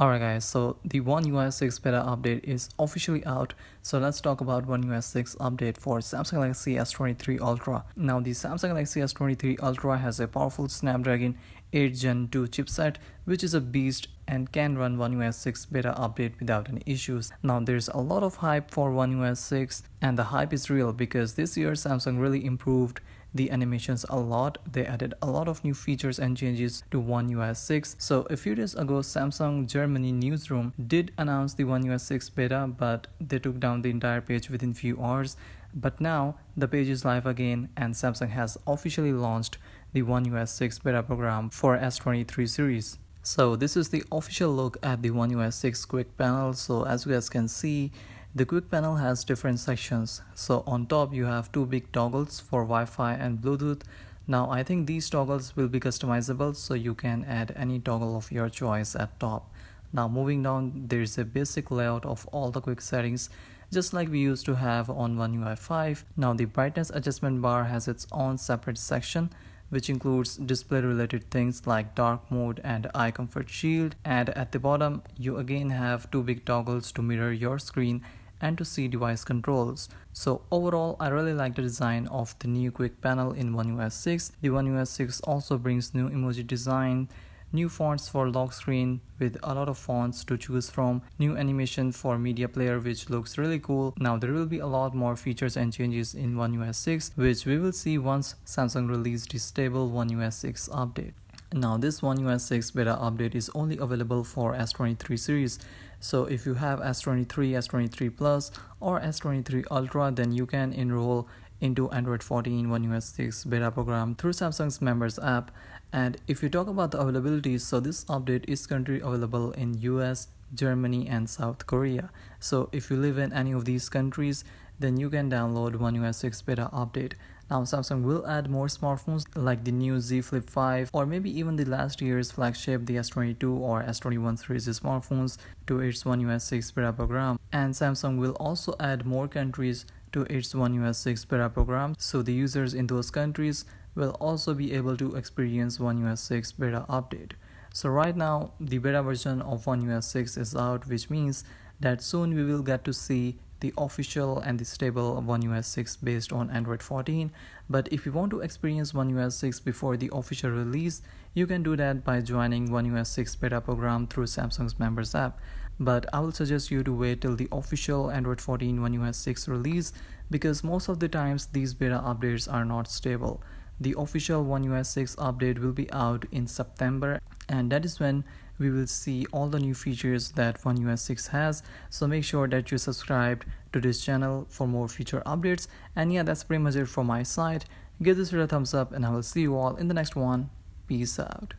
Alright guys, so the One UI 6 beta update is officially out. So let's talk about One UI 6 update for Samsung Galaxy S23 Ultra. Now the Samsung Galaxy S23 Ultra has a powerful Snapdragon 8 Gen 2 chipset which is a beast and can run One UI 6 beta update without any issues. Now there's a lot of hype for One UI 6 and the hype is real because this year Samsung really improved the animations a lot. They added a lot of new features and changes to One UI 6. So a few days ago, Samsung Germany newsroom did announce the One UI 6 beta, but they took down the entire page within few hours. But now the page is live again and Samsung has officially launched the One UI 6 beta program for S23 series. So this is the official look at the One UI 6 quick panel. So as you guys can see, the quick panel has different sections. So on top you have two big toggles for Wi-Fi and Bluetooth. Now I think these toggles will be customizable so you can add any toggle of your choice at top. Now moving down there is a basic layout of all the quick settings just like we used to have on One UI 5. Now the brightness adjustment bar has its own separate section which includes display related things like dark mode and eye comfort shield and at the bottom you again have two big toggles to mirror your screen and to see device controls. So overall, I really like the design of the new quick panel in One UI 6. The One UI 6 also brings new emoji design, new fonts for lock screen with a lot of fonts to choose from, new animation for media player which looks really cool. Now there will be a lot more features and changes in One UI 6 which we will see once Samsung released the stable One UI 6 update. Now this One UI 6 beta update is only available for S23 series. So if you have S23, S23 Plus or S23 Ultra then you can enroll into Android 14 One UI 6 beta program through Samsung's members app and if you talk about the availability so this update is currently available in US, Germany and South Korea. So if you live in any of these countries then you can download One UI 6 beta update. Now Samsung will add more smartphones like the new Z Flip 5 or maybe even the last year's flagship the S22 or S21 series smartphones to its One UI 6 beta program. And Samsung will also add more countries to its One UI 6 beta program so the users in those countries will also be able to experience One UI 6 beta update. So right now the beta version of One UI 6 is out which means that soon we will get to see the official and the stable One UI 6 based on Android 14. But if you want to experience One UI 6 before the official release, you can do that by joining One UI 6 beta program through Samsung's members app. But I will suggest you to wait till the official Android 14 One UI 6 release because most of the times these beta updates are not stable. The official One UI 6 update will be out in September and that is when we will see all the new features that One UI 6 has. So make sure that you subscribe to this channel for more future updates. And yeah that's pretty much it from my side. Give this video a thumbs up and I will see you all in the next one. Peace out